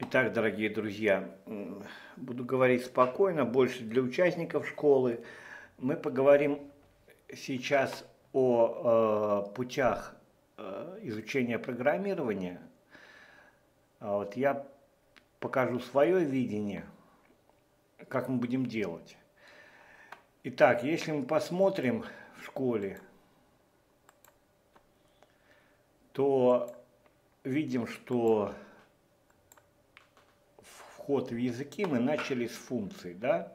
Итак, дорогие друзья, буду говорить спокойно, больше для участников школы. Мы поговорим сейчас о э, путях э, изучения программирования. А вот я покажу свое видение, как мы будем делать. Итак, если мы посмотрим в школе, то видим, что вход в языки мы начали с функций, да?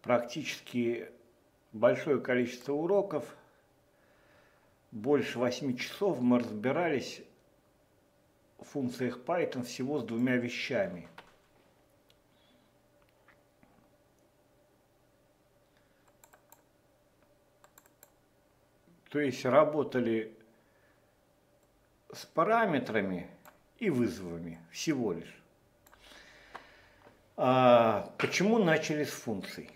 Практически большое количество уроков, больше 8 часов мы разбирались в функциях Python всего с двумя вещами. То есть работали с параметрами и вызовами всего лишь. А почему начали с функций?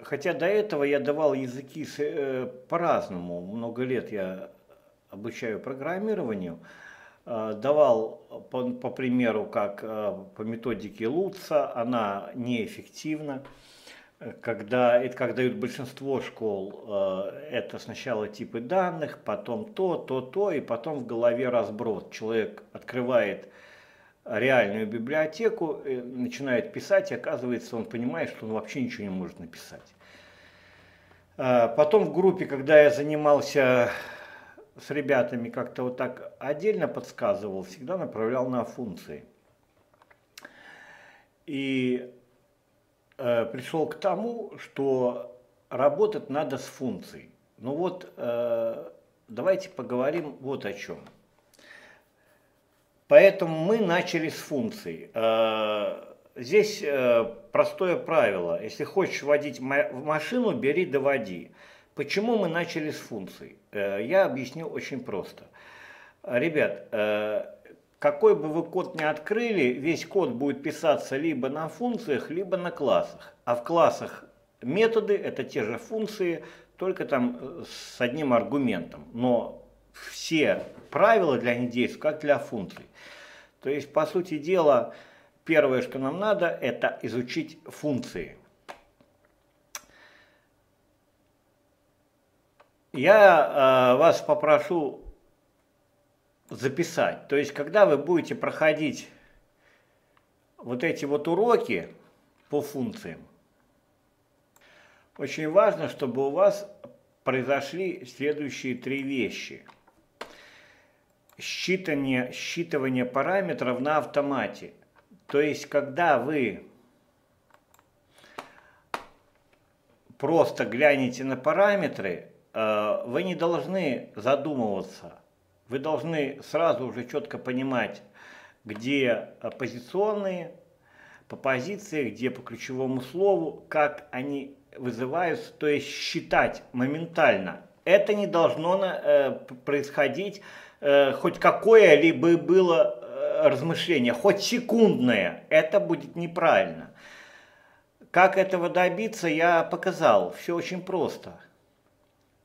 Хотя до этого я давал языки э, по-разному. Много лет я обучаю программированию. Э, давал по, по примеру, как э, по методике Луца, она неэффективна. Когда, это как дают большинство школ, э, это сначала типы данных, потом то, то, то, и потом в голове разброд. Человек открывает реальную библиотеку, э, начинает писать, и оказывается, он понимает, что он вообще ничего не может написать. А потом в группе, когда я занимался с ребятами, как-то вот так отдельно подсказывал, всегда направлял на функции. И э, пришел к тому, что работать надо с функцией. Ну вот, э, давайте поговорим вот о чем. Поэтому мы начали с функций. Э, здесь э, простое правило. Если хочешь водить машину, бери доводи. Почему мы начали с функций? Э, я объясню очень просто. Ребят, какой бы вы код ни открыли, весь код будет писаться либо на функциях, либо на классах. А в классах методы – это те же функции, только там с одним аргументом. Но все правила для них действуют, как для функций. То есть, по сути дела, первое, что нам надо, это изучить функции. Я э, вас попрошу записать. То есть, когда вы будете проходить вот эти вот уроки по функциям, очень важно, чтобы у вас произошли следующие три вещи – считание, считывание параметров на автомате. То есть, когда вы просто глянете на параметры, э, вы не должны задумываться. Вы должны сразу уже четко понимать, где позиционные, по позиции, где по ключевому слову, как они вызываются, то есть считать моментально. Это не должно э, происходить э, хоть какое-либо было э, размышление, хоть секундное, это будет неправильно. Как этого добиться, я показал. Все очень просто.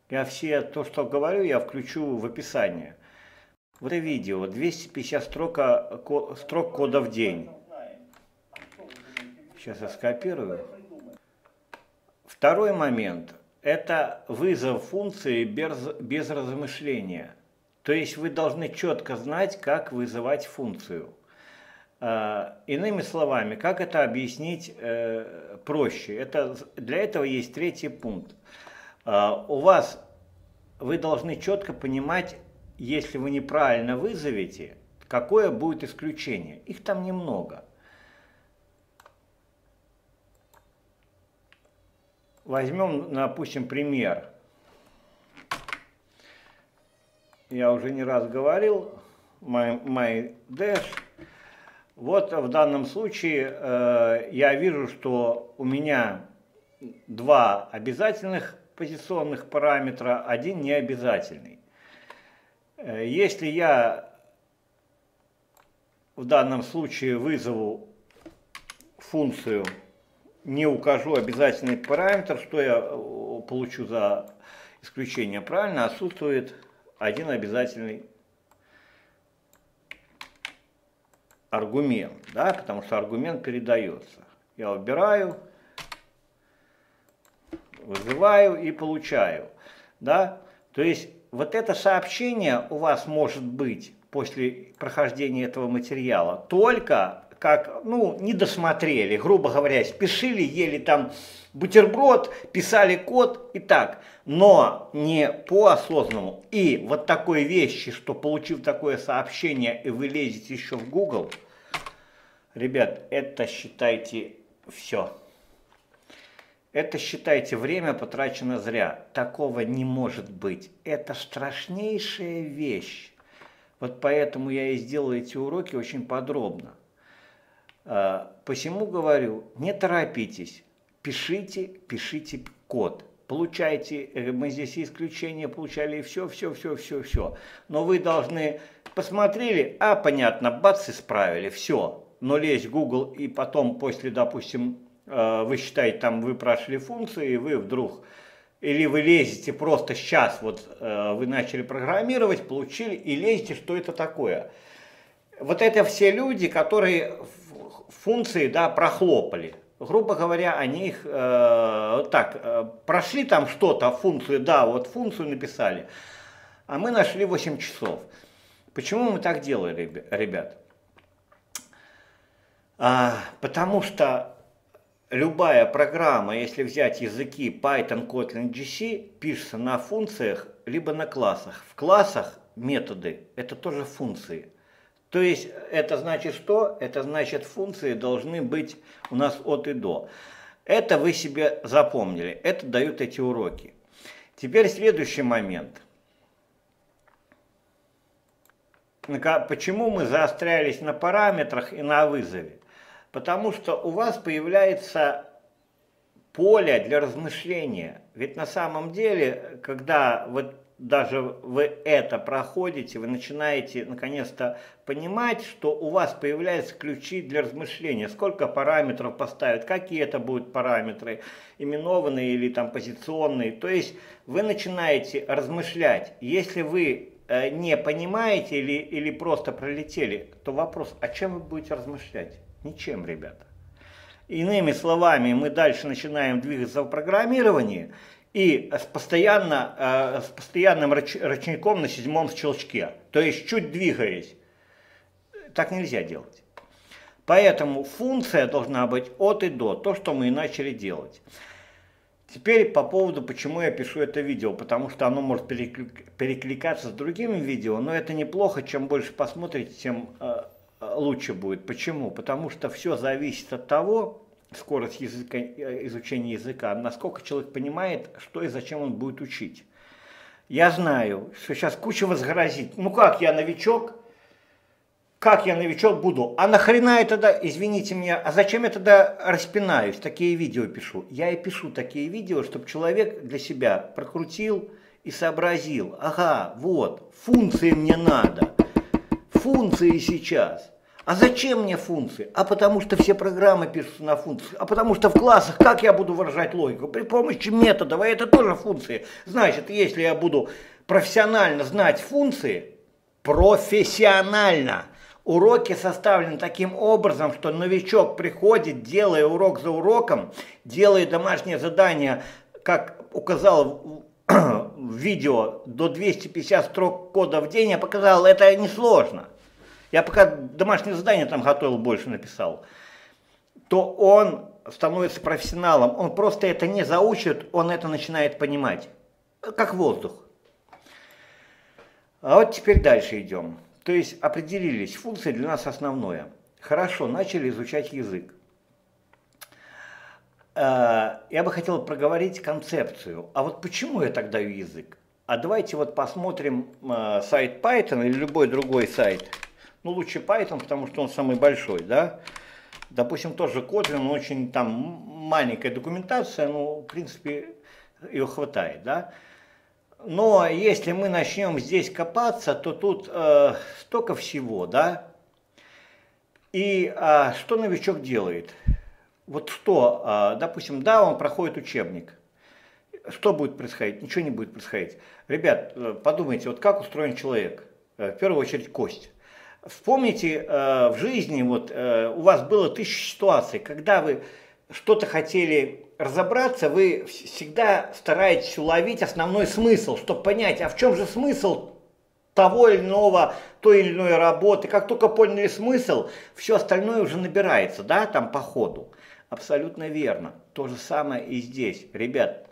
Я все то, что говорю, я включу в описание. Вот это видео, 250 строка, строк кода в день. Сейчас я скопирую. Второй момент – это вызов функции без, без размышления – то есть вы должны четко знать, как вызывать функцию. А, иными словами, как это объяснить э, проще? Это, для этого есть третий пункт. А, у вас вы должны четко понимать, если вы неправильно вызовете, какое будет исключение. Их там немного. Возьмем, допустим, пример я уже не раз говорил, my, my dash. Вот в данном случае э, я вижу, что у меня два обязательных позиционных параметра, один необязательный. Э, если я в данном случае вызову функцию, не укажу обязательный параметр, что я э, получу за исключение? Правильно, отсутствует один обязательный аргумент, да, потому что аргумент передается. Я выбираю, вызываю и получаю, да. То есть вот это сообщение у вас может быть после прохождения этого материала только как, ну, не досмотрели, грубо говоря, спешили, ели там бутерброд, писали код и так, но не по осознанному. И вот такой вещи, что получив такое сообщение, и вы лезете еще в Google, ребят, это считайте все. Это, считайте, время потрачено зря. Такого не может быть. Это страшнейшая вещь. Вот поэтому я и сделал эти уроки очень подробно. А, посему говорю, не торопитесь, пишите, пишите код. Получайте, э, мы здесь исключения получали, все, все, все, все, все. Но вы должны, посмотрели, а, понятно, бац, исправили, все. Но лезть в Google и потом после, допустим, э, вы считаете, там вы прошли функции, и вы вдруг, или вы лезете просто сейчас, вот э, вы начали программировать, получили, и лезете, что это такое. Вот это все люди, которые функции, да, прохлопали. Грубо говоря, они их э, так, э, прошли там что-то, функцию, да, вот функцию написали, а мы нашли 8 часов. Почему мы так делали, ребят? А, потому что любая программа, если взять языки Python, Kotlin, GC, пишется на функциях, либо на классах. В классах методы – это тоже функции – то есть это значит что? Это значит функции должны быть у нас от и до. Это вы себе запомнили, это дают эти уроки. Теперь следующий момент. Почему мы заострялись на параметрах и на вызове? Потому что у вас появляется поле для размышления. Ведь на самом деле, когда вот даже вы это проходите, вы начинаете наконец-то понимать, что у вас появляются ключи для размышления. Сколько параметров поставить, какие это будут параметры, именованные или там позиционные. То есть вы начинаете размышлять. Если вы э, не понимаете или, или просто пролетели, то вопрос, а чем вы будете размышлять? Ничем, ребята. Иными словами, мы дальше начинаем двигаться в программировании, и с, постоянно, э, с постоянным ручником на седьмом щелчке, то есть чуть двигаясь. Так нельзя делать. Поэтому функция должна быть от и до, то, что мы и начали делать. Теперь по поводу, почему я пишу это видео, потому что оно может перекликаться с другими видео, но это неплохо, чем больше посмотрите, тем э, лучше будет. Почему? Потому что все зависит от того, скорость языка, э, изучения языка, насколько человек понимает, что и зачем он будет учить. Я знаю, что сейчас куча вас грозит. Ну как, я новичок? Как я новичок буду? А нахрена я тогда, извините меня, а зачем я тогда распинаюсь, такие видео пишу? Я и пишу такие видео, чтобы человек для себя прокрутил и сообразил. Ага, вот, функции мне надо. Функции сейчас. А зачем мне функции? А потому что все программы пишутся на функции. А потому что в классах как я буду выражать логику? При помощи методов, а это тоже функции. Значит, если я буду профессионально знать функции, профессионально, уроки составлены таким образом, что новичок приходит, делая урок за уроком, делая домашнее задание, как указал в видео, до 250 строк кода в день, я показал, это несложно я пока домашнее задание там готовил, больше написал, то он становится профессионалом. Он просто это не заучит, он это начинает понимать. Как воздух. А вот теперь дальше идем. То есть определились, функция для нас основное. Хорошо, начали изучать язык. А, я бы хотел проговорить концепцию. А вот почему я так даю язык? А давайте вот посмотрим а, сайт Python или любой другой сайт – ну, лучше Python, потому что он самый большой, да. Допустим, тоже Kotlin, очень там маленькая документация, ну, в принципе, ее хватает, да. Но если мы начнем здесь копаться, то тут э, столько всего, да. И э, что новичок делает? Вот что, э, допустим, да, он проходит учебник. Что будет происходить? Ничего не будет происходить. Ребят, э, подумайте, вот как устроен человек? Э, в первую очередь кость. Вспомните э, в жизни, вот э, у вас было тысяча ситуаций, когда вы что-то хотели разобраться, вы всегда стараетесь уловить основной смысл, чтобы понять, а в чем же смысл того или иного, той или иной работы. Как только поняли смысл, все остальное уже набирается, да, там по ходу. Абсолютно верно. То же самое и здесь. Ребят,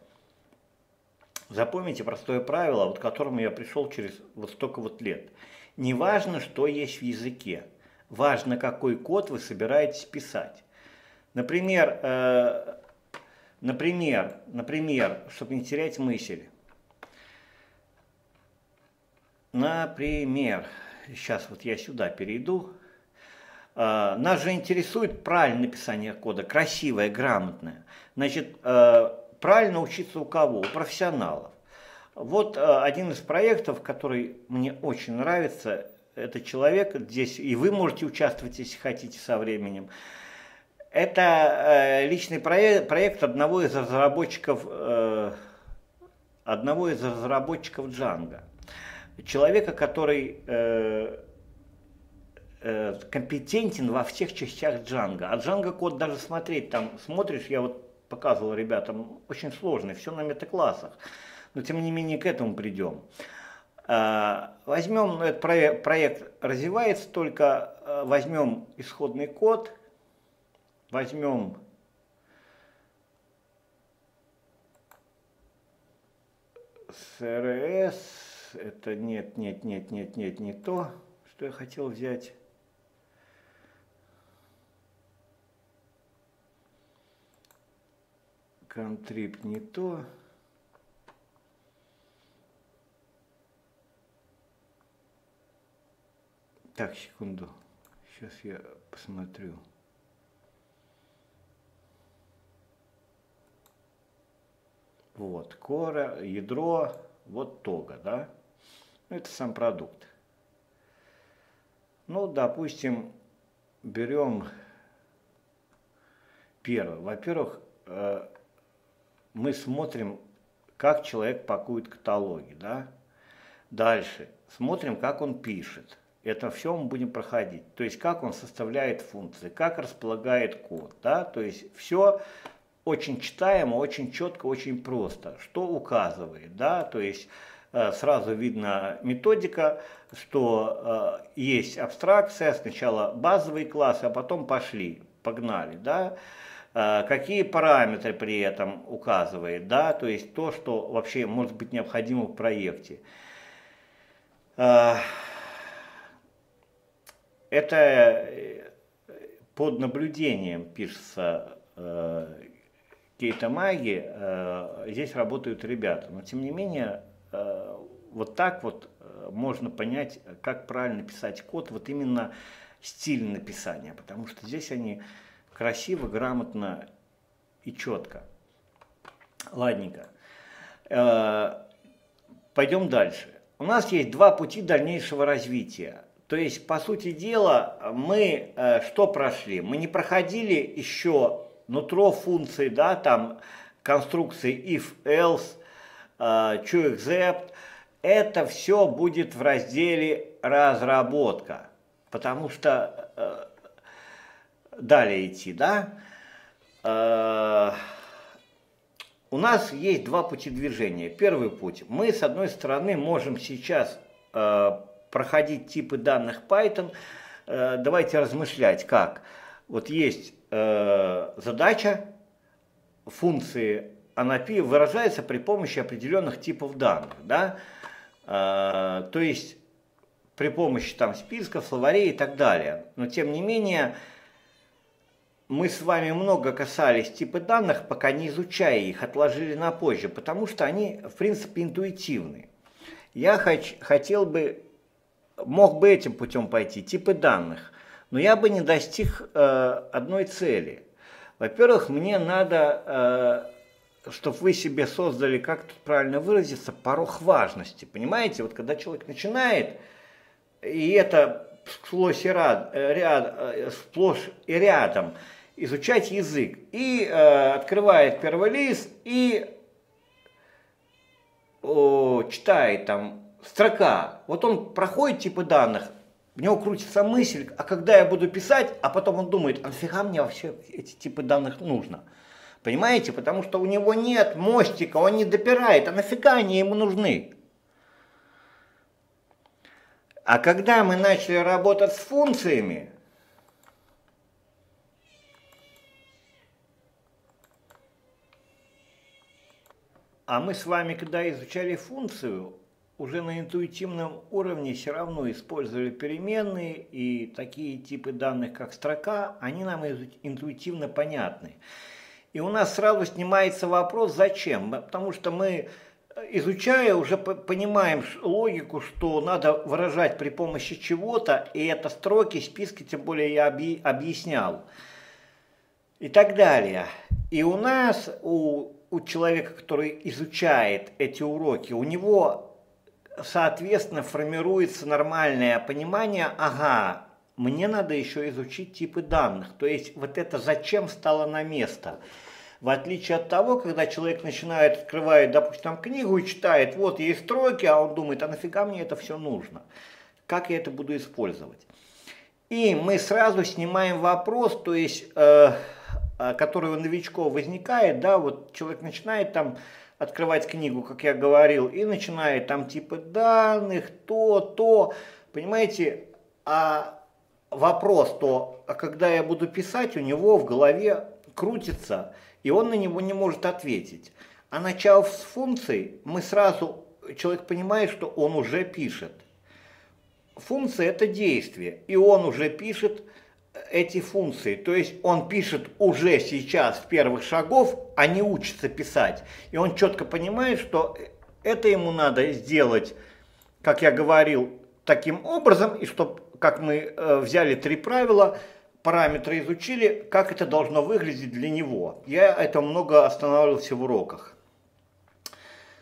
запомните простое правило, вот к которому я пришел через вот столько вот лет. Не важно, что есть в языке, важно, какой код вы собираетесь писать. Например, э, например, например, чтобы не терять мысль, Например, сейчас вот я сюда перейду. А, нас же интересует правильное написание кода, красивое, грамотное. Значит, а, правильно учиться у кого? У профессионалов. Вот а, один из проектов, который мне очень нравится, это человек здесь, и вы можете участвовать, если хотите, со временем. Это личный проект, проект одного из разработчиков, одного из разработчиков Django человека, который э, э, компетентен во всех частях Джанга. А Джанга код даже смотреть, там смотришь, я вот показывал ребятам, очень сложный, все на метаклассах. Но тем не менее к этому придем. Э, возьмем, ну, этот проект, проект развивается, только э, возьмем исходный код, возьмем CRS, это нет, нет, нет, нет, нет, не то, что я хотел взять. Контрип не то. Так, секунду. Сейчас я посмотрю. Вот, кора, ядро, вот тога, да? Ну, это сам продукт. Ну, допустим, берем первое. Во-первых, э, мы смотрим, как человек пакует каталоги, да? Дальше смотрим, как он пишет. Это все мы будем проходить. То есть, как он составляет функции, как располагает код, да? То есть, все очень читаемо, очень четко, очень просто. Что указывает, да? То есть, Э, сразу видно методика, что э, есть абстракция, сначала базовый класс, а потом пошли, погнали, да, э, какие параметры при этом указывает, да, то есть то, что вообще может быть необходимо в проекте. Это под наблюдением пишется Кейта Маги, здесь работают ребята, но тем не менее Э, вот так вот э, можно понять, как правильно писать код, вот именно стиль написания, потому что здесь они красиво, грамотно и четко. Ладненько. Э, пойдем дальше. У нас есть два пути дальнейшего развития. То есть, по сути дела, мы что прошли? Мы не проходили еще нутро функции, да, там конструкции if, else, ChuExcept, это все будет в разделе разработка, потому что э, далее идти, да, э, у нас есть два пути движения. Первый путь. Мы, с одной стороны, можем сейчас э, проходить типы данных Python. Э, давайте размышлять, как. Вот есть э, задача, функции она выражается при помощи определенных типов данных, да, а, то есть при помощи там списков, словарей и так далее. Но тем не менее, мы с вами много касались типа данных, пока не изучая их, отложили на позже, потому что они, в принципе, интуитивны. Я хоч, хотел бы, мог бы этим путем пойти, типы данных, но я бы не достиг э, одной цели. Во-первых, мне надо э, чтобы вы себе создали, как тут правильно выразиться, порог важности. Понимаете, вот когда человек начинает, и это сплошь и, ряд, ряд, э, сплошь и рядом изучать язык, и э, открывает первый лист, и о, читает там строка. Вот он проходит типы данных, В него крутится мысль, а когда я буду писать, а потом он думает, а нафига мне вообще эти типы данных нужно? Понимаете? Потому что у него нет мостика, он не допирает, а нафига они ему нужны? А когда мы начали работать с функциями, а мы с вами, когда изучали функцию, уже на интуитивном уровне все равно использовали переменные и такие типы данных, как строка, они нам интуитивно понятны. И у нас сразу снимается вопрос, зачем? Потому что мы изучая, уже понимаем логику, что надо выражать при помощи чего-то, и это строки, списки, тем более я объяснял, и так далее. И у нас, у, у человека, который изучает эти уроки, у него, соответственно, формируется нормальное понимание, ага, мне надо еще изучить типы данных. То есть вот это зачем стало на место. В отличие от того, когда человек начинает, открывает, допустим, книгу и читает, вот есть строки, а он думает, а нафига мне это все нужно? Как я это буду использовать? И мы сразу снимаем вопрос, то есть, э, э который у новичков возникает, да, вот человек начинает там открывать книгу, как я говорил, и начинает там типа данных, то, то, понимаете, а вопрос то, а когда я буду писать, у него в голове крутится – и он на него не может ответить. А начав с функций, мы сразу, человек понимает, что он уже пишет. Функция – это действие, и он уже пишет эти функции. То есть он пишет уже сейчас в первых шагов, а не учится писать. И он четко понимает, что это ему надо сделать, как я говорил, таким образом, и чтобы, как мы э, взяли три правила – параметры изучили, как это должно выглядеть для него. Я это много останавливался в уроках.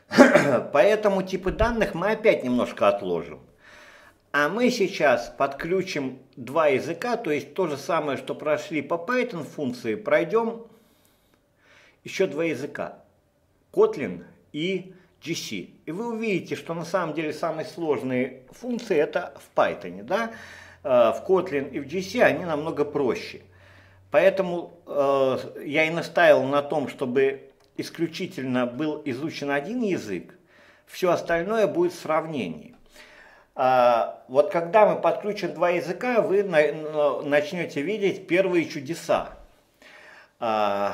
Поэтому типы данных мы опять немножко отложим. А мы сейчас подключим два языка, то есть то же самое, что прошли по Python функции, пройдем еще два языка. Kotlin и GC. И вы увидите, что на самом деле самые сложные функции это в Python. Да? Э, в Kotlin и в GC, они намного проще. Поэтому э, я и настаивал на том, чтобы исключительно был изучен один язык, все остальное будет в сравнении. А, вот когда мы подключим два языка, вы на, начнете видеть первые чудеса. А,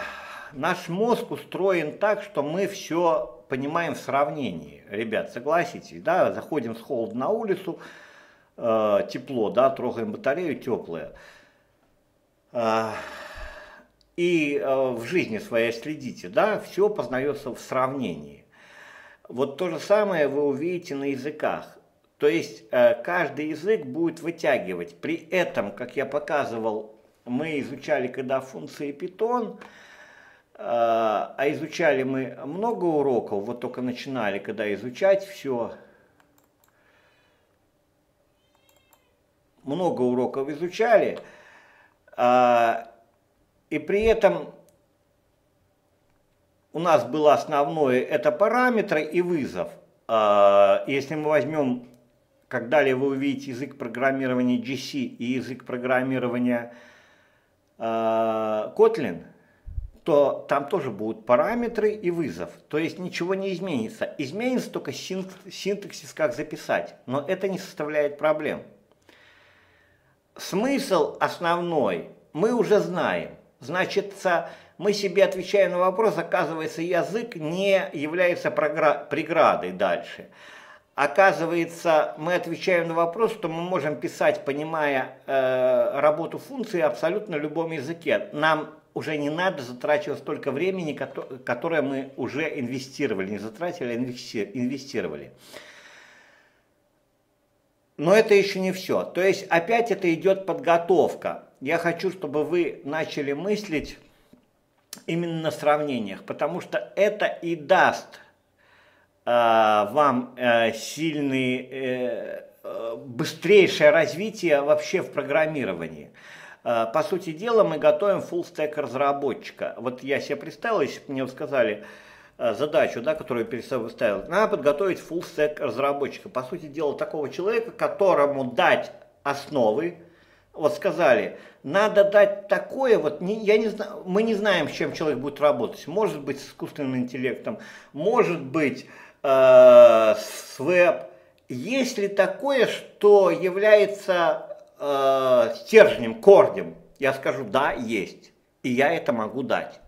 наш мозг устроен так, что мы все понимаем в сравнении. Ребят, согласитесь, да, заходим с холода на улицу, э, тепло, да, трогаем батарею теплая. Э, и в жизни своей следите, да, все познается в сравнении. Вот то же самое вы увидите на языках. То есть э, каждый язык будет вытягивать. При этом, как я показывал, мы изучали когда функции Python, э, а изучали мы много уроков, вот только начинали, когда изучать все, много уроков изучали, а, и при этом у нас было основное это параметры и вызов. Если мы возьмем, как далее вы увидите язык программирования GC и язык программирования а, Kotlin, то там тоже будут параметры и вызов. То есть ничего не изменится. Изменится только синтаксис, как записать. Но это не составляет проблем смысл основной мы уже знаем. Значит, мы себе отвечаем на вопрос, оказывается, язык не является преградой дальше. Оказывается, мы отвечаем на вопрос, что мы можем писать, понимая э, работу функции абсолютно любом языке. Нам уже не надо затрачивать столько времени, которое мы уже инвестировали, не затратили, а инвестировали. Но это еще не все. То есть опять это идет подготовка. Я хочу, чтобы вы начали мыслить именно на сравнениях, потому что это и даст вам э, сильный, э, э быстрейшее развитие вообще в программировании. Э, по сути дела, мы готовим full stack разработчика. Вот я себе представил, если бы мне сказали, Э, задачу, да, которую перед собой ставил, надо подготовить full stack разработчика. По сути дела, такого человека, которому дать основы, вот сказали, надо дать такое, вот не, я не знаю, мы не знаем, с чем человек будет работать. Может быть, с искусственным интеллектом, может быть, э, с веб. Есть ли такое, что является э, стержнем, корнем? Я скажу, да, есть. И я это могу дать.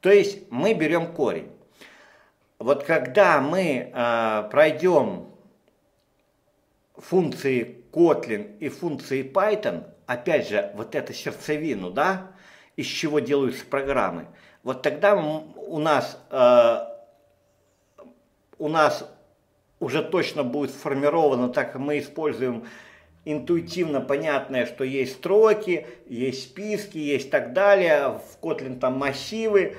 То есть мы берем корень. Вот когда мы э, пройдем функции Kotlin и функции Python, опять же, вот эту сердцевину, да, из чего делаются программы, вот тогда у нас, э, у нас уже точно будет сформировано, так как мы используем интуитивно понятное, что есть строки, есть списки, есть так далее, в Kotlin там массивы,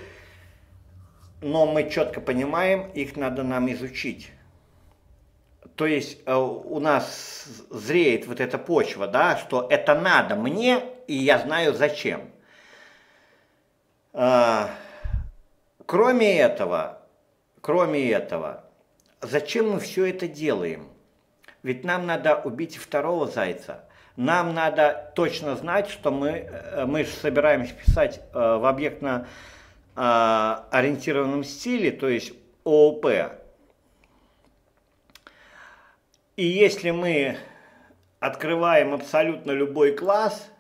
но мы четко понимаем, их надо нам изучить. То есть э, у нас зреет вот эта почва, да, что это надо мне, и я знаю зачем. А, кроме этого, кроме этого, зачем мы все это делаем? Ведь нам надо убить второго зайца. Нам надо точно знать, что мы, э, мы собираемся писать э, в объектно ориентированном стиле, то есть ООП. И если мы открываем абсолютно любой класс,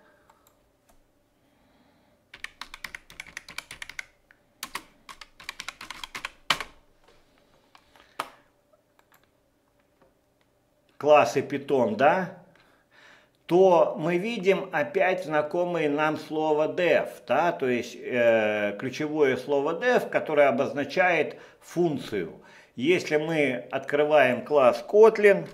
классы Python, да, то мы видим опять знакомое нам слово def, да, то есть э, ключевое слово def, которое обозначает функцию. Если мы открываем класс Kotlin,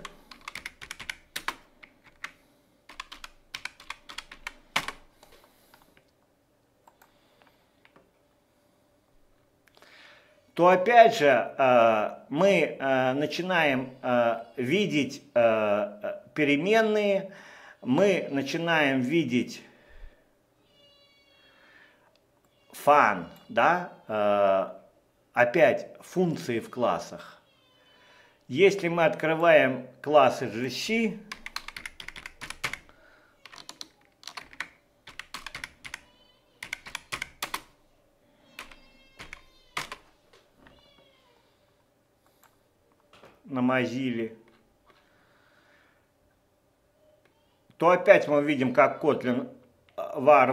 то опять же э, мы э, начинаем э, видеть переменные, мы начинаем видеть фан, да, опять функции в классах. Если мы открываем классы GC, Mozilla, то опять мы видим, как Kotlin var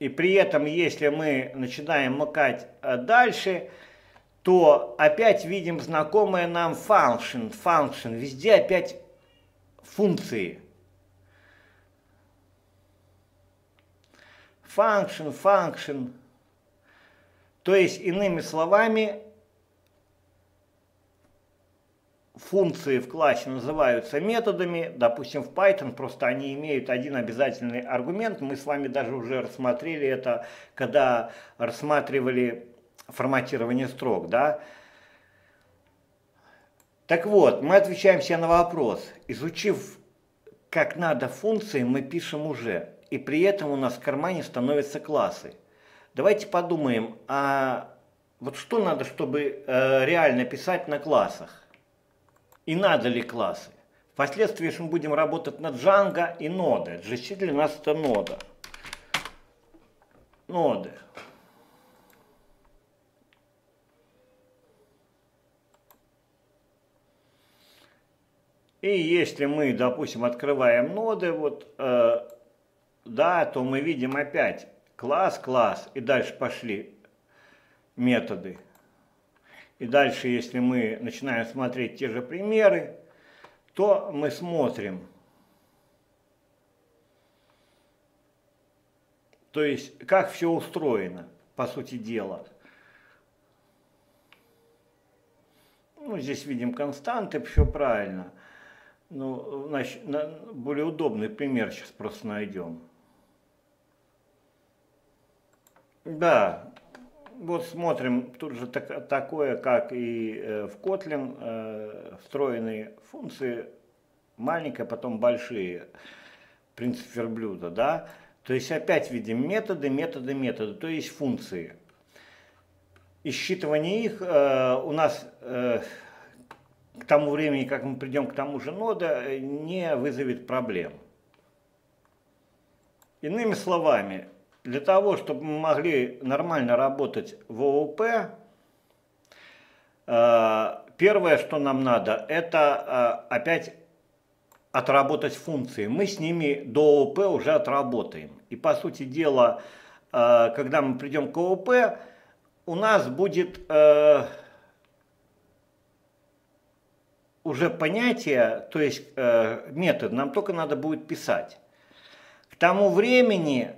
И при этом, если мы начинаем макать э, дальше, то опять видим знакомое нам function, function, везде опять функции. Function, function. То есть, иными словами, функции в классе называются методами, допустим, в Python просто они имеют один обязательный аргумент. Мы с вами даже уже рассмотрели это, когда рассматривали форматирование строк, да. Так вот, мы отвечаем себе на вопрос. Изучив, как надо функции, мы пишем уже и при этом у нас в кармане становятся классы. Давайте подумаем, а вот что надо, чтобы э, реально писать на классах? И надо ли классы? Впоследствии мы будем работать над Django и ноды. GC для нас это нода. Ноды. И если мы, допустим, открываем ноды, вот э, да, то мы видим опять класс, класс, и дальше пошли методы. И дальше, если мы начинаем смотреть те же примеры, то мы смотрим. То есть, как все устроено, по сути дела. Ну, здесь видим константы, все правильно. Ну, значит, более удобный пример сейчас просто найдем. Да, вот смотрим, тут же так, такое, как и э, в Kotlin, э, встроенные функции, маленькие, потом большие, принцип верблюда, да. То есть опять видим методы, методы, методы, то есть функции. и их э, у нас э, к тому времени, как мы придем к тому же нода, не вызовет проблем. Иными словами, для того, чтобы мы могли нормально работать в ООП, э, первое, что нам надо, это э, опять отработать функции. Мы с ними до ООП уже отработаем. И по сути дела, э, когда мы придем к ООП, у нас будет уже понятие, то есть метод, нам только надо будет писать. К тому времени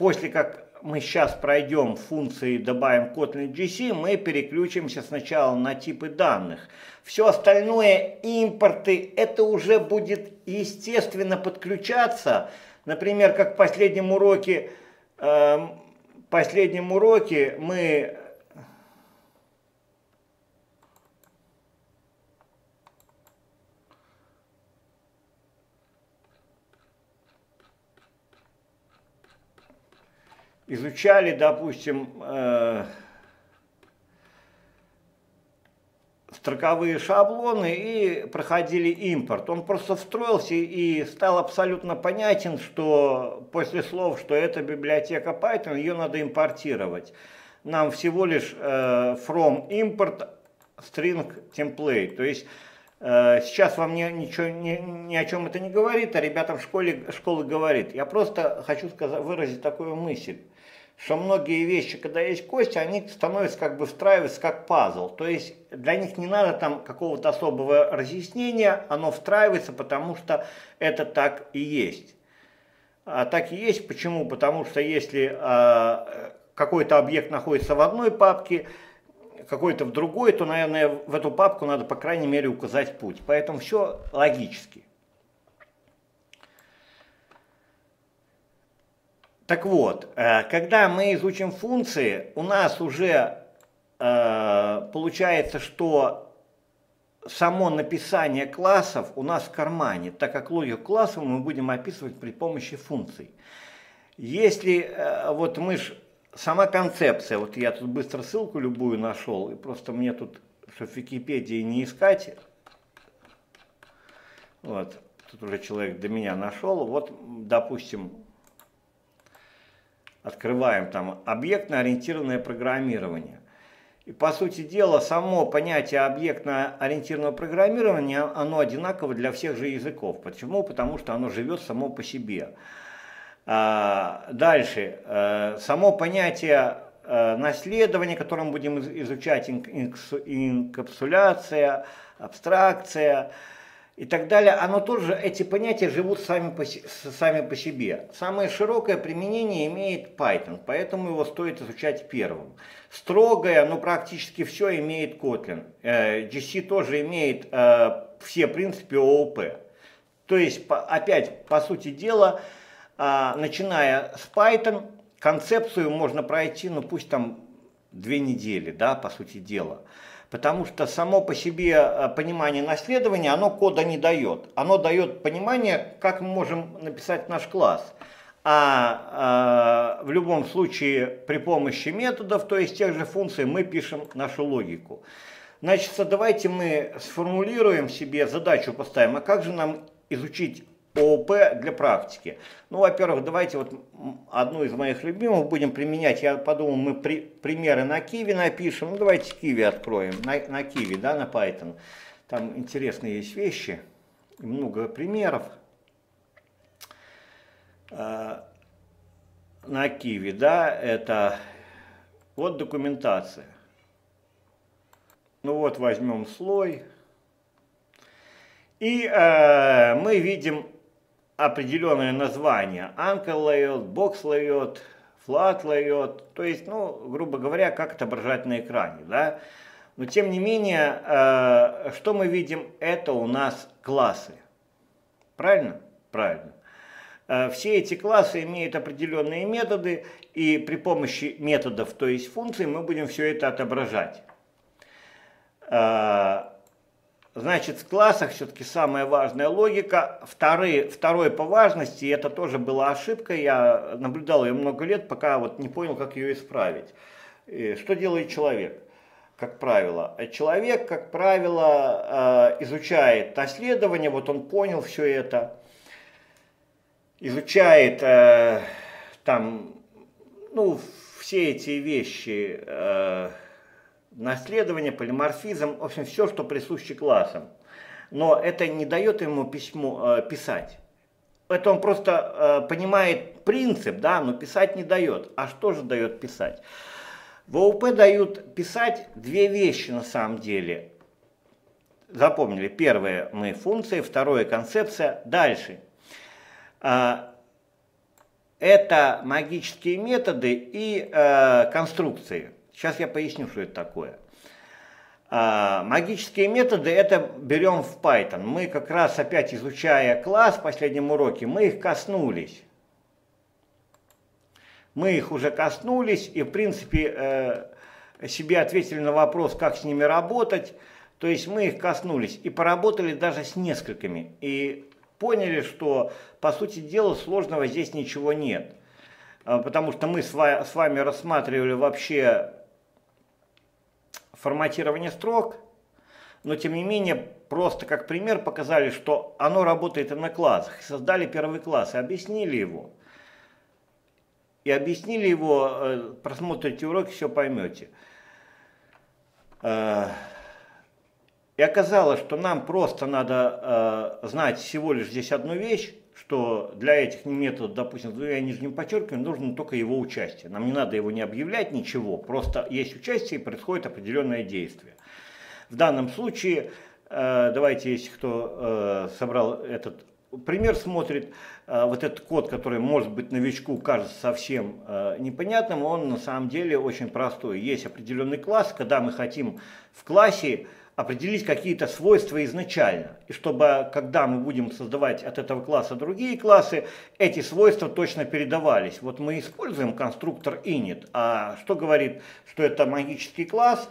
после как мы сейчас пройдем функции добавим Kotlin GC, мы переключимся сначала на типы данных. Все остальное, импорты, это уже будет естественно подключаться. Например, как в последнем уроке, э, последнем уроке мы изучали, допустим, э, строковые шаблоны и проходили импорт. Он просто встроился и стал абсолютно понятен, что после слов, что это библиотека Python, ее надо импортировать. Нам всего лишь э, from import string template. То есть э, сейчас вам ни, ничего, ни, ни о чем это не говорит, а ребятам в школе, школы говорит. Я просто хочу сказать, выразить такую мысль что многие вещи, когда есть кости, они становятся как бы встраиваться как пазл. То есть для них не надо там какого-то особого разъяснения, оно встраивается, потому что это так и есть. А так и есть. Почему? Потому что если а, какой-то объект находится в одной папке, какой-то в другой, то, наверное, в эту папку надо, по крайней мере, указать путь. Поэтому все логически. Так вот, э, когда мы изучим функции, у нас уже э, получается, что само написание классов у нас в кармане, так как логику классов мы будем описывать при помощи функций. Если э, вот мы ж, сама концепция, вот я тут быстро ссылку любую нашел, и просто мне тут, чтобы в Википедии не искать, вот, тут уже человек до меня нашел, вот, допустим, открываем там объектно-ориентированное программирование. И по сути дела, само понятие объектно-ориентированного программирования, оно одинаково для всех же языков. Почему? Потому что оно живет само по себе. А, дальше. А, само понятие а, наследования, которое мы будем изучать, инкапсуляция, абстракция – и так далее, оно тоже, эти понятия живут сами по, сами по себе. Самое широкое применение имеет Python, поэтому его стоит изучать первым. Строгое, но практически все имеет Kotlin. GC э, тоже имеет э, все принципы ООП. То есть, опять, по сути дела, а, начиная с Python, концепцию можно пройти, ну пусть там две недели, да, по сути дела потому что само по себе э, понимание наследования, оно кода не дает. Оно дает понимание, как мы можем написать наш класс. А э, в любом случае при помощи методов, то есть тех же функций, мы пишем нашу логику. Значит, давайте мы сформулируем себе задачу, поставим, а как же нам изучить ООП для практики. Ну, во-первых, давайте вот одну из моих любимых будем применять. Я подумал, мы при, примеры на Киви напишем. Ну, давайте Киви откроем. На, Киви, да, на Python. Там интересные есть вещи, много примеров. А, на Киви, да, это вот документация. Ну вот возьмем слой. И э, мы видим определенное название. Ankle layout, box layout, flat layout. То есть, ну, грубо говоря, как отображать на экране. Да? Но тем не менее, э, что мы видим? Это у нас классы. Правильно? Правильно. Э, все эти классы имеют определенные методы, и при помощи методов, то есть функций, мы будем все это отображать. Э, Значит, в классах все-таки самая важная логика. Вторые, второй по важности, это тоже была ошибка, я наблюдал ее много лет, пока вот не понял, как ее исправить. Что делает человек? как правило. Человек, как правило, изучает наследование, вот он понял все это, изучает там, ну, все эти вещи, наследование, полиморфизм, в общем, все, что присуще классам. Но это не дает ему письмо, э, писать. Это он просто э, понимает принцип, да, но писать не дает. А что же дает писать? В ОУП дают писать две вещи на самом деле. Запомнили, первое мы функции, второе концепция. Дальше. А, это магические методы и э, конструкции. Сейчас я поясню, что это такое. А, магические методы это берем в Python. Мы как раз опять изучая класс в последнем уроке, мы их коснулись. Мы их уже коснулись и в принципе э, себе ответили на вопрос, как с ними работать. То есть мы их коснулись и поработали даже с несколькими. И поняли, что по сути дела сложного здесь ничего нет. А, потому что мы с вами рассматривали вообще форматирование строк, но тем не менее просто как пример показали, что оно работает и на классах. Создали первый класс и объяснили его. И объяснили его, э, просмотрите уроки, все поймете. Э, и оказалось, что нам просто надо э, знать всего лишь здесь одну вещь, что для этих методов, допустим, двумя нижним подчеркиванием, нужно только его участие. Нам не надо его не объявлять, ничего, просто есть участие и происходит определенное действие. В данном случае, э, давайте, если кто э, собрал этот пример, смотрит, вот этот код, который может быть новичку кажется совсем непонятным, он на самом деле очень простой. Есть определенный класс, когда мы хотим в классе определить какие-то свойства изначально. И чтобы, когда мы будем создавать от этого класса другие классы, эти свойства точно передавались. Вот мы используем конструктор init. А что говорит, что это магический класс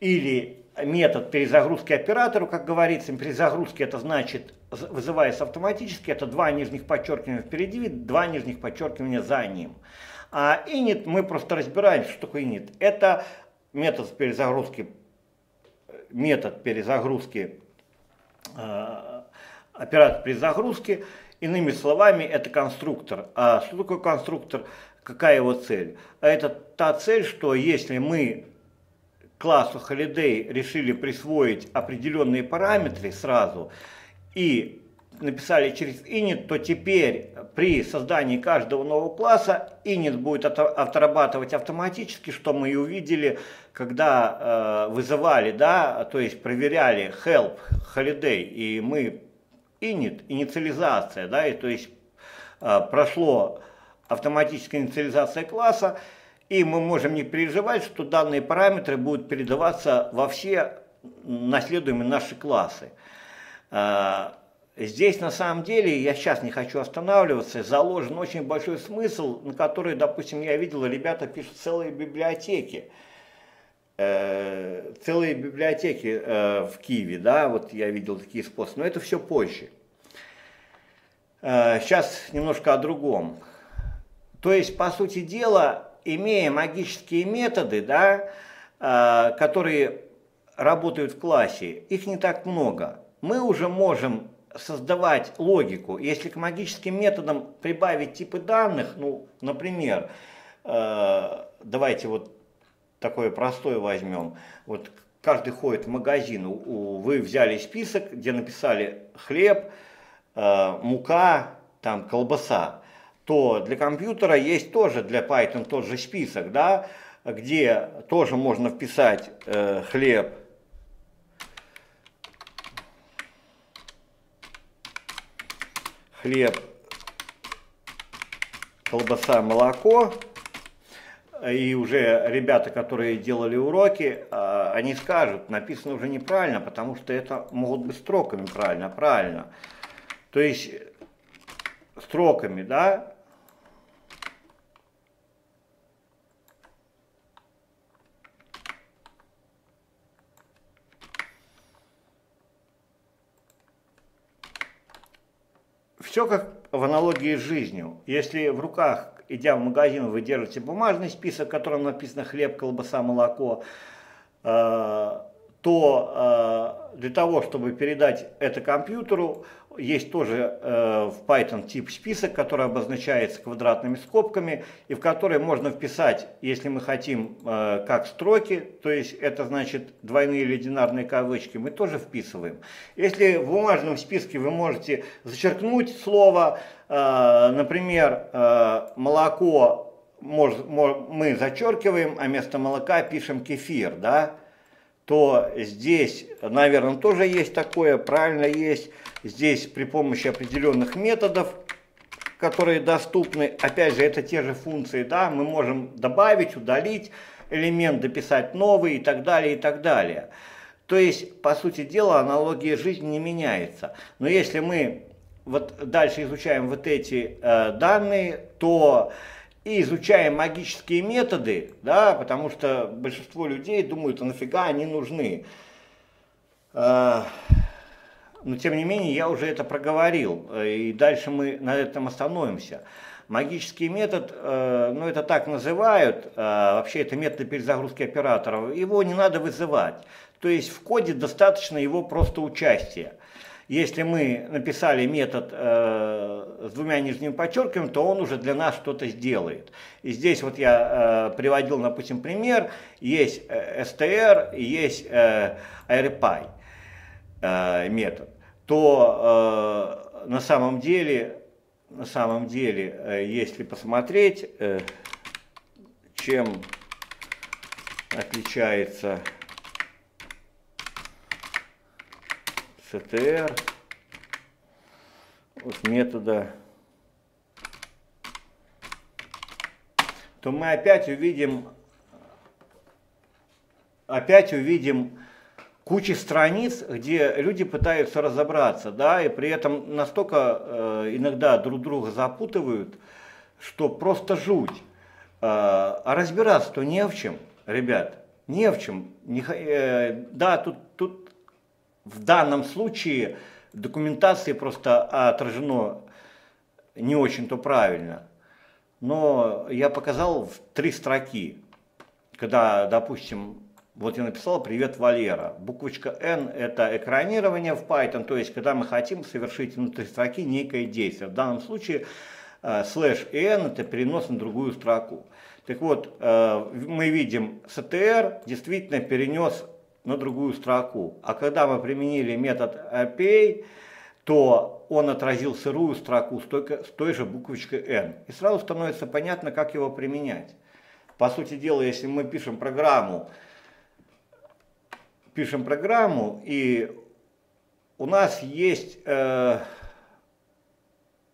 или метод перезагрузки оператору, как говорится, перезагрузки это значит, вызываясь автоматически, это два нижних подчеркивания впереди, два нижних подчеркивания за ним. А init мы просто разбираем, что такое init. Это метод перезагрузки метод перезагрузки, э, оператор перезагрузки. Иными словами, это конструктор. А что такое конструктор? Какая его цель? А это та цель, что если мы классу Holiday решили присвоить определенные параметры сразу и написали через init, то теперь при создании каждого нового класса init будет отрабатывать автоматически, что мы и увидели, когда э, вызывали, да, то есть проверяли help holiday, и мы init, инициализация, да, и то есть э, прошло автоматическая инициализация класса, и мы можем не переживать, что данные параметры будут передаваться во все наследуемые наши классы. Э, Здесь на самом деле, я сейчас не хочу останавливаться, заложен очень большой смысл, на который, допустим, я видел, ребята пишут целые библиотеки. Э, целые библиотеки э, в Киеве, да, вот я видел такие способы, но это все позже. Э, сейчас немножко о другом. То есть, по сути дела, имея магические методы, да, э, которые работают в классе, их не так много. Мы уже можем создавать логику. Если к магическим методам прибавить типы данных, ну, например, э, давайте вот такое простое возьмем. Вот каждый ходит в магазин, у, вы взяли список, где написали хлеб, э, мука, там колбаса, то для компьютера есть тоже, для Python тот же список, да, где тоже можно вписать э, хлеб, хлеб, колбаса, молоко. И уже ребята, которые делали уроки, а, они скажут, написано уже неправильно, потому что это могут быть строками правильно, правильно. То есть строками, да, Все как в аналогии с жизнью. Если в руках идя в магазин, вы держите бумажный список, в котором написано хлеб, колбаса, молоко, э, то э, для того, чтобы передать это компьютеру, есть тоже э, в Python тип список, который обозначается квадратными скобками, и в который можно вписать, если мы хотим, э, как строки, то есть это значит двойные или динарные кавычки, мы тоже вписываем. Если в бумажном списке вы можете зачеркнуть слово, э, например, э, молоко мы зачеркиваем, а вместо молока пишем кефир, да, то здесь, наверное, тоже есть такое, правильно есть. Здесь при помощи определенных методов, которые доступны, опять же, это те же функции, да, мы можем добавить, удалить элемент, дописать новый и так далее, и так далее. То есть, по сути дела, аналогия жизни не меняется. Но если мы вот дальше изучаем вот эти э, данные, то и изучаем магические методы, да, потому что большинство людей думают, а нафига они нужны. А, но тем не менее я уже это проговорил, и дальше мы на этом остановимся. Магический метод, э, ну это так называют, а, вообще это метод перезагрузки операторов, его не надо вызывать. То есть в коде достаточно его просто участия. Если мы написали метод э, с двумя нижними подчеркиваниями, то он уже для нас что-то сделает. И здесь вот я э, приводил, допустим, пример. Есть э, str есть э, AirPy э, метод. То э, на самом деле, на самом деле, э, если посмотреть, э, чем отличается CTR от метода, то мы опять увидим, опять увидим кучи страниц, где люди пытаются разобраться, да, и при этом настолько э, иногда друг друга запутывают, что просто жуть. Э, а разбираться-то не в чем, ребят, не в чем. Не, э, да, тут, тут в данном случае в документации просто отражено не очень-то правильно. Но я показал в три строки, когда, допустим, вот я написал «Привет, Валера». Буквочка N – это экранирование в Python, то есть когда мы хотим совершить внутри строки некое действие. В данном случае э, слэш n – это перенос на другую строку. Так вот, э, мы видим CTR действительно перенес на другую строку. А когда мы применили метод API, то он отразил сырую строку с той, с той же буквочкой N. И сразу становится понятно, как его применять. По сути дела, если мы пишем программу, пишем программу, и у нас есть э,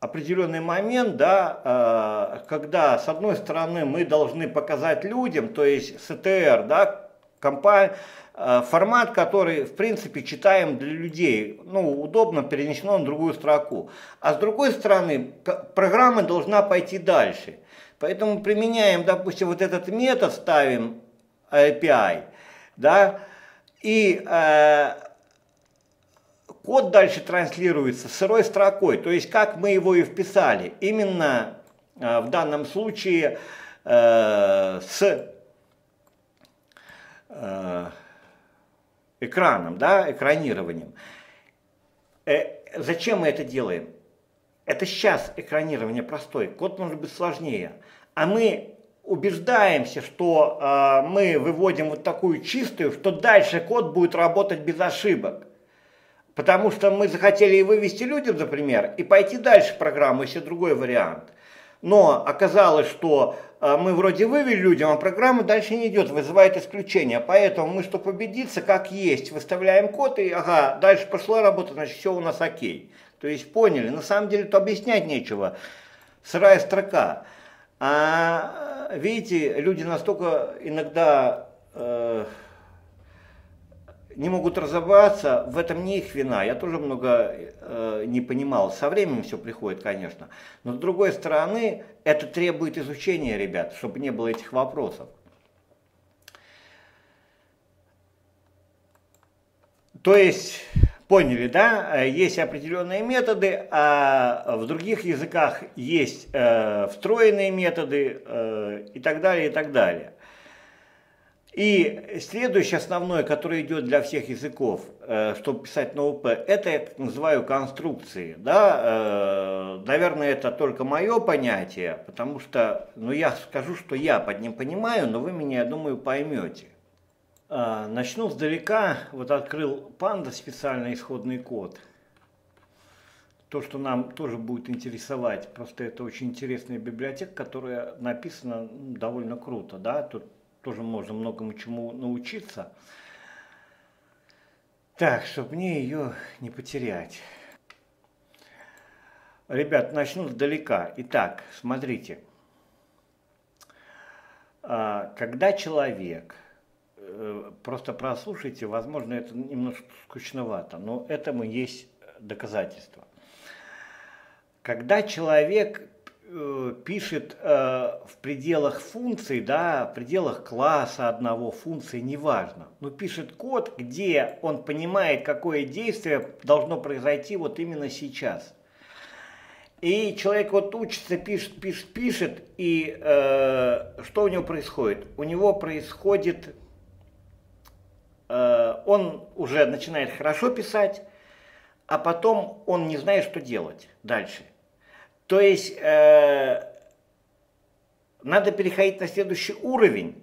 определенный момент, да, э, когда с одной стороны мы должны показать людям, то есть CTR, да, компания, формат, который, в принципе, читаем для людей, ну, удобно перенесено на другую строку. А с другой стороны, программа должна пойти дальше. Поэтому применяем, допустим, вот этот метод, ставим API, да, и э, код дальше транслируется сырой строкой, то есть как мы его и вписали, именно э, в данном случае э, с э, экраном, да, экранированием. Э, зачем мы это делаем? Это сейчас экранирование простое, код может быть сложнее. А мы убеждаемся, что э, мы выводим вот такую чистую, что дальше код будет работать без ошибок. Потому что мы захотели вывести людям, например, и пойти дальше программу, если другой вариант. Но оказалось, что мы вроде вывели людям, а программа дальше не идет, вызывает исключение. Поэтому мы, чтобы победиться, как есть, выставляем код, и ага, дальше пошла работа, значит все у нас окей. То есть поняли, на самом деле то объяснять нечего. Сырая строка. А видите, люди настолько иногда э, не могут разобраться, в этом не их вина. Я тоже много э, не понимал. Со временем все приходит, конечно. Но с другой стороны, это требует изучения, ребят, чтобы не было этих вопросов. То есть Поняли, да? Есть определенные методы, а в других языках есть э, встроенные методы э, и так далее, и так далее. И следующий основной, который идет для всех языков, э, чтобы писать на ОП, это я называю конструкции. Да? Э, наверное, это только мое понятие, потому что, ну я скажу, что я под ним понимаю, но вы меня, я думаю, поймете. Э, начну сдалека. Вот открыл панда специальный исходный код. То, что нам тоже будет интересовать. Просто это очень интересная библиотека, которая написана довольно круто. Да? Тут тоже можно многому чему научиться. Так, чтобы мне ее не потерять. Ребят, начну сдалека. Итак, смотрите. А, когда человек, э, просто прослушайте, возможно, это немножко скучновато, но этому есть доказательства. Когда человек пишет э, в пределах функций, да, в пределах класса одного функции, неважно, но пишет код, где он понимает, какое действие должно произойти вот именно сейчас. И человек вот учится, пишет, пишет, пишет, и э, что у него происходит? У него происходит, э, он уже начинает хорошо писать, а потом он не знает, что делать дальше. То есть э, надо переходить на следующий уровень.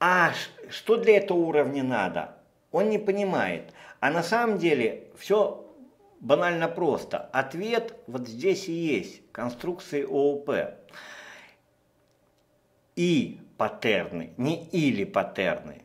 А что для этого уровня надо? Он не понимает. А на самом деле все банально просто. Ответ вот здесь и есть. Конструкции ООП. И паттерны, не или паттерны.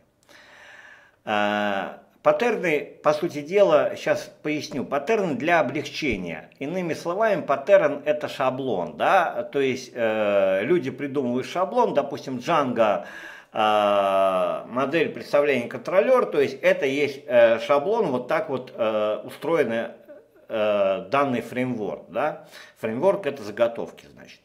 А, Паттерны, по сути дела, сейчас поясню, паттерн для облегчения. Иными словами, паттерн это шаблон, да, то есть э, люди придумывают шаблон, допустим, Django э, модель представления контролер, то есть это есть э, шаблон, вот так вот э, устроенный э, данный фреймворк, да, фреймворк это заготовки, значит.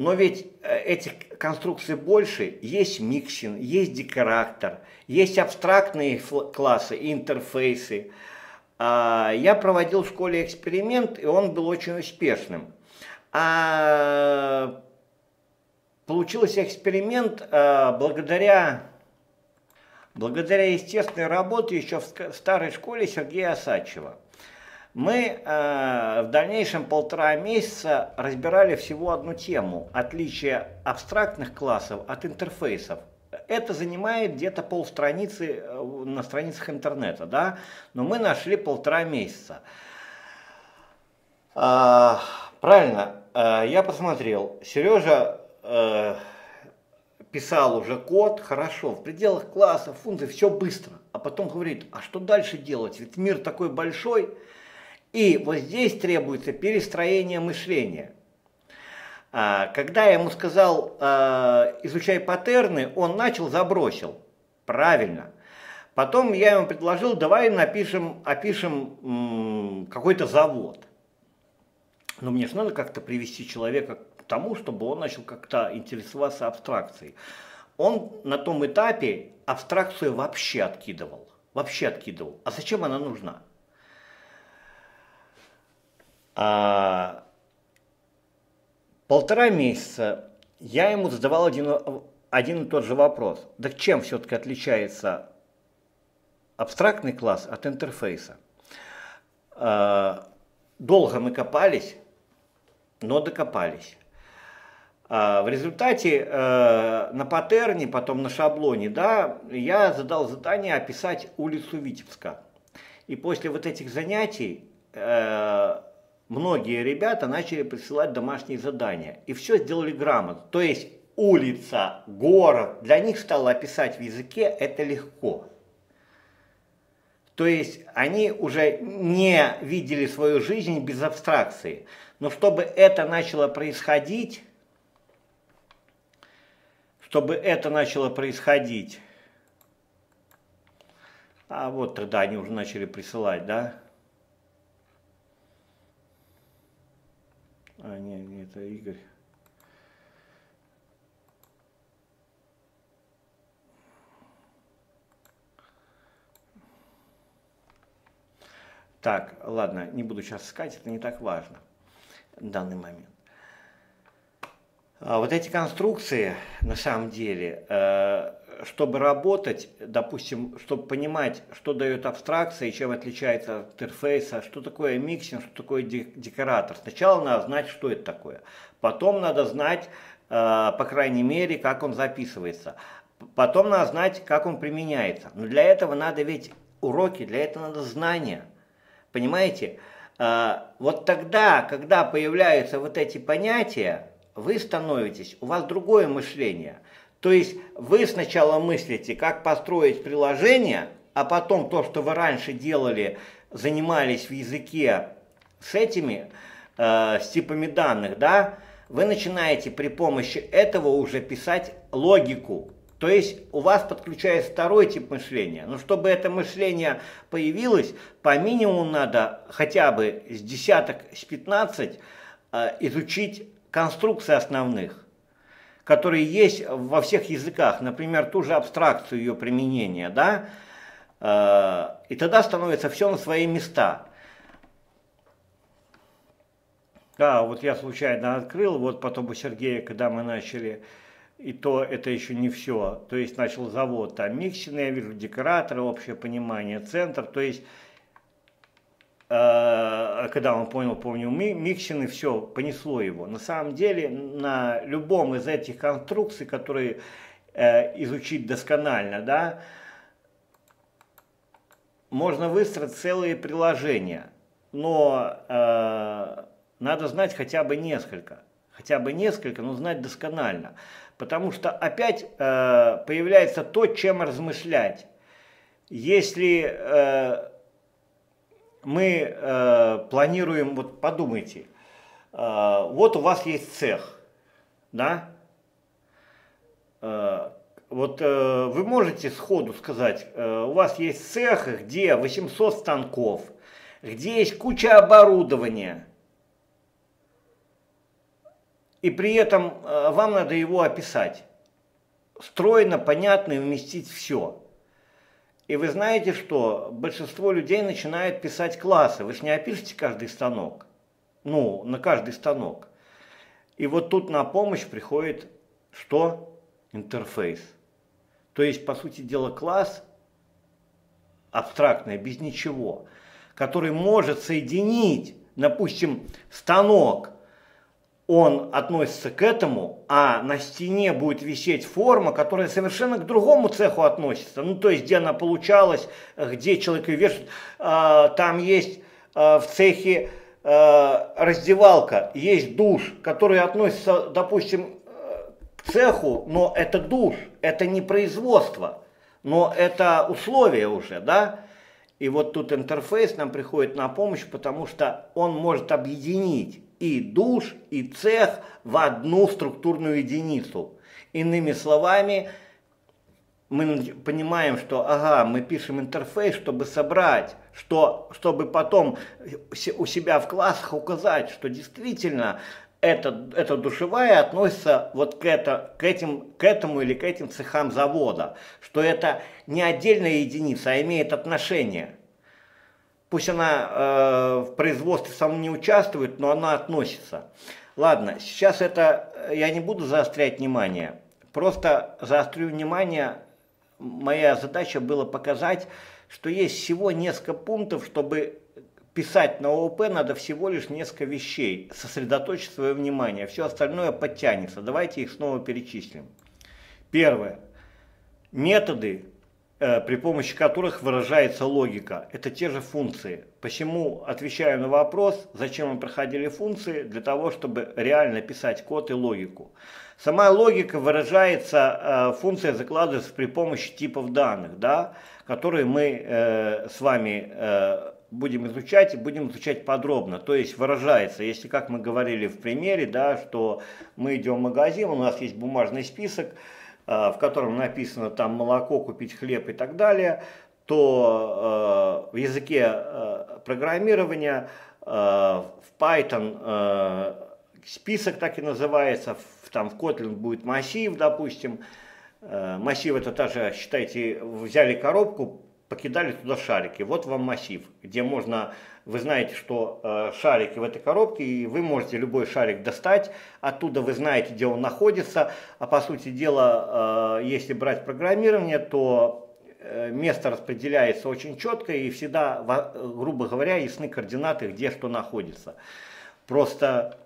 Но ведь э, этих конструкций больше, есть миксин, есть декорактор, есть абстрактные классы, интерфейсы. А, я проводил в школе эксперимент, и он был очень успешным. А получился эксперимент а, благодаря, благодаря естественной работе еще в старой школе Сергея Осадчева мы э, в дальнейшем полтора месяца разбирали всего одну тему – отличие абстрактных классов от интерфейсов. Это занимает где-то полстраницы э, на страницах интернета, да? но мы нашли полтора месяца. А, правильно, а, я посмотрел, Сережа э, писал уже код, хорошо, в пределах класса, функций, все быстро. А потом говорит, а что дальше делать? Ведь мир такой большой, и вот здесь требуется перестроение мышления. А, когда я ему сказал, а, изучай паттерны, он начал, забросил. Правильно. Потом я ему предложил, давай напишем, опишем какой-то завод. Но мне же надо как-то привести человека к тому, чтобы он начал как-то интересоваться абстракцией. Он на том этапе абстракцию вообще откидывал. Вообще откидывал. А зачем она нужна? А, полтора месяца я ему задавал один, один и тот же вопрос. Да чем все-таки отличается абстрактный класс от интерфейса? А, долго мы копались, но докопались. А, в результате э, на паттерне, потом на шаблоне, да, я задал задание описать улицу Витебска. И после вот этих занятий э, многие ребята начали присылать домашние задания. И все сделали грамотно. То есть улица, город, для них стало описать в языке это легко. То есть они уже не видели свою жизнь без абстракции. Но чтобы это начало происходить, чтобы это начало происходить, а вот тогда они уже начали присылать, да, А, не, не, это Игорь. Так, ладно, не буду сейчас искать, это не так важно в данный момент. А вот эти конструкции, на самом деле, э, чтобы работать, допустим, чтобы понимать, что дает абстракция и чем отличается от интерфейса, что такое mixin, что такое декоратор. Сначала надо знать, что это такое. Потом надо знать, э, по крайней мере, как он записывается. Потом надо знать, как он применяется. Но для этого надо ведь уроки, для этого надо знания. Понимаете? А, вот тогда, когда появляются вот эти понятия, вы становитесь, у вас другое мышление. То есть вы сначала мыслите, как построить приложение, а потом то, что вы раньше делали, занимались в языке с этими, э, с типами данных, да, вы начинаете при помощи этого уже писать логику, то есть у вас подключается второй тип мышления. Но чтобы это мышление появилось, по минимуму надо хотя бы с десяток, с 15 э, изучить конструкции основных, которые есть во всех языках. Например, ту же абстракцию ее применения. Да? Э, и тогда становится все на свои места. Да, вот я случайно открыл, вот потом у Сергея, когда мы начали и то это еще не все. То есть начал завод, там миксины, я вижу декораторы, общее понимание, центр. То есть, когда он понял, помню, миксины, все, понесло его. На самом деле, на любом из этих конструкций, которые э, изучить досконально, да, можно выстроить целые приложения. Но э, надо знать хотя бы несколько. Хотя бы несколько, но знать досконально. Потому что опять э, появляется то, чем размышлять. Если э, мы э, планируем, вот подумайте, э, вот у вас есть цех, да? Э, вот э, вы можете сходу сказать, э, у вас есть цех, где 800 станков, где есть куча оборудования – и при этом э, вам надо его описать. Стройно, понятно и вместить все. И вы знаете, что большинство людей начинает писать классы. Вы же не опишете каждый станок. Ну, на каждый станок. И вот тут на помощь приходит что? Интерфейс. То есть, по сути дела, класс абстрактный, без ничего, который может соединить, допустим, станок он относится к этому, а на стене будет висеть форма, которая совершенно к другому цеху относится. Ну, то есть, где она получалась, где человек ее вешает. А, там есть а, в цехе а, раздевалка, есть душ, который относится, допустим, к цеху, но это душ, это не производство, но это условия уже, да. И вот тут интерфейс нам приходит на помощь, потому что он может объединить и душ, и цех в одну структурную единицу. Иными словами, мы понимаем, что ага, мы пишем интерфейс, чтобы собрать, что, чтобы потом у себя в классах указать, что действительно эта, эта душевая относится вот к, это, к, этим, к этому или к этим цехам завода, что это не отдельная единица, а имеет отношение – Пусть она э, в производстве сам не участвует, но она относится. Ладно, сейчас это э, я не буду заострять внимание. Просто заострю внимание. Моя задача была показать, что есть всего несколько пунктов, чтобы писать на ООП надо всего лишь несколько вещей, сосредоточить свое внимание, все остальное подтянется. Давайте их снова перечислим. Первое. Методы при помощи которых выражается логика. Это те же функции. Почему отвечаю на вопрос, зачем мы проходили функции? Для того, чтобы реально писать код и логику. Сама логика выражается, э, функция закладывается при помощи типов данных, да, которые мы э, с вами будем изучать и будем изучать подробно. То есть выражается, если как мы говорили в примере, да, что мы идем в магазин, у нас есть бумажный список, Э, в котором написано там молоко, купить хлеб и так далее, то э, в языке э, программирования в Python список так и называется, там в Kotlin будет массив, допустим. Массив это тоже, считайте, взяли коробку, покидали туда шарики. Вот вам массив, где можно, вы знаете, что э, шарики в этой коробке, и вы можете любой шарик достать, оттуда вы знаете, где он находится, а по сути дела, э, если брать программирование, то э, место распределяется очень четко и всегда, грубо говоря, ясны координаты, где что находится. Просто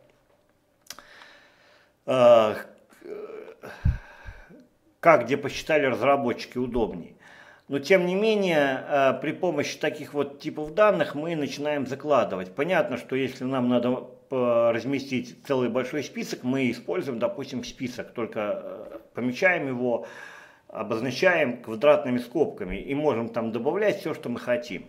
как где посчитали разработчики удобнее. Но тем не менее, э, при помощи таких вот типов данных мы начинаем закладывать. Понятно, что если нам надо э, разместить целый большой список, мы используем, допустим, список, только э, помечаем его, обозначаем квадратными скобками и можем там добавлять все, что мы хотим.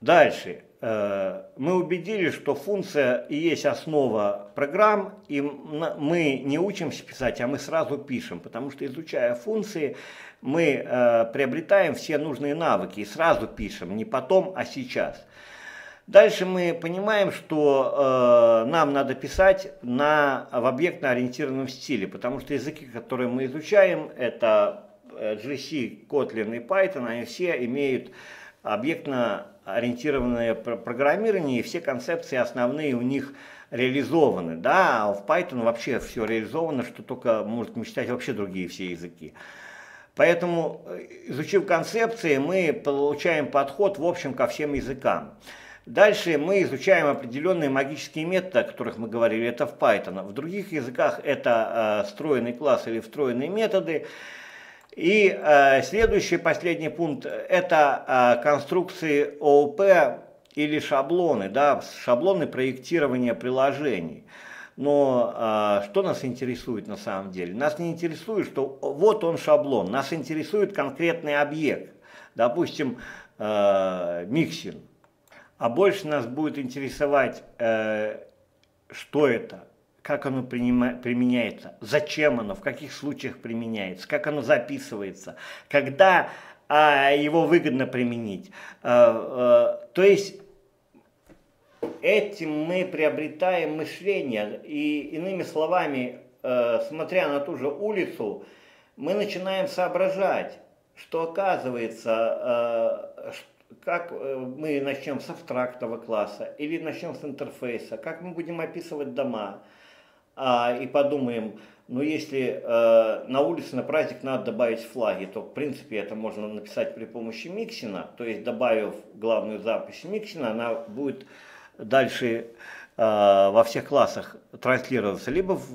Дальше. Э, мы убедились, что функция и есть основа программ, и мы не учимся писать, а мы сразу пишем, потому что изучая функции, мы э, приобретаем все нужные навыки и сразу пишем, не потом, а сейчас. Дальше мы понимаем, что э, нам надо писать на, в объектно-ориентированном стиле, потому что языки, которые мы изучаем, это GC, Kotlin и Python, они все имеют объектно-ориентированное программирование, и все концепции основные у них реализованы. Да, а в Python вообще все реализовано, что только может мечтать вообще другие все языки. Поэтому, э, изучив концепции, мы получаем подход, в общем, ко всем языкам. Дальше мы изучаем определенные магические методы, о которых мы говорили, это в Python. В других языках это э, встроенный класс или встроенные методы. И э, следующий, последний пункт, это э, конструкции ООП или шаблоны, да, шаблоны проектирования приложений. Но э, что нас интересует на самом деле? Нас не интересует, что вот он шаблон, нас интересует конкретный объект, допустим, э, миксин. А больше нас будет интересовать, э, что это, как оно применяется, зачем оно, в каких случаях применяется, как оно записывается, когда а, его выгодно применить. А, а, то есть этим мы приобретаем мышление, и иными словами, а, смотря на ту же улицу, мы начинаем соображать, что оказывается, а, как э, мы начнем с абстрактного класса или начнем с интерфейса, как мы будем описывать дома, а, и подумаем, ну если э, на улице на праздник надо добавить флаги, то в принципе это можно написать при помощи миксина, то есть добавив главную запись миксина, она будет дальше э, во всех классах транслироваться, либо в,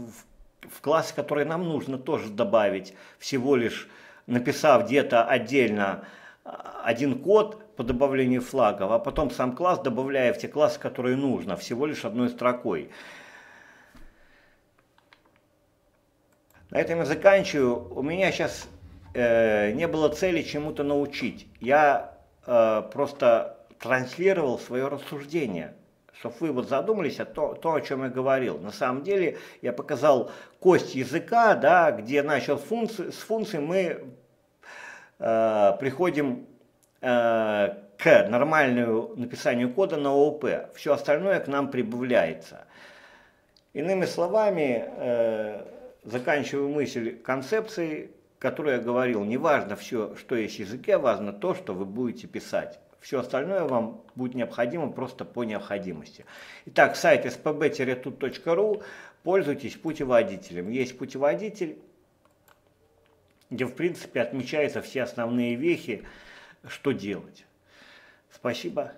в классы, которые нам нужно тоже добавить, всего лишь написав где-то отдельно э, один код по добавлению флагов, а потом сам класс добавляя в те классы, которые нужно, всего лишь одной строкой. На этом я заканчиваю. У меня сейчас э, не было цели чему-то научить. Я э, просто транслировал свое рассуждение, чтобы вы вот задумались о том, то, о чем я говорил. На самом деле я показал кость языка, да, где начал функции, с функцией мы э, приходим э, к нормальному написанию кода на ООП. Все остальное к нам прибавляется. Иными словами, э, заканчиваю мысль концепцией, которую я говорил, не важно все, что есть в языке, важно то, что вы будете писать. Все остальное вам будет необходимо просто по необходимости. Итак, сайт spb-tut.ru, пользуйтесь путеводителем. Есть путеводитель, где в принципе отмечаются все основные вехи, что делать. Спасибо.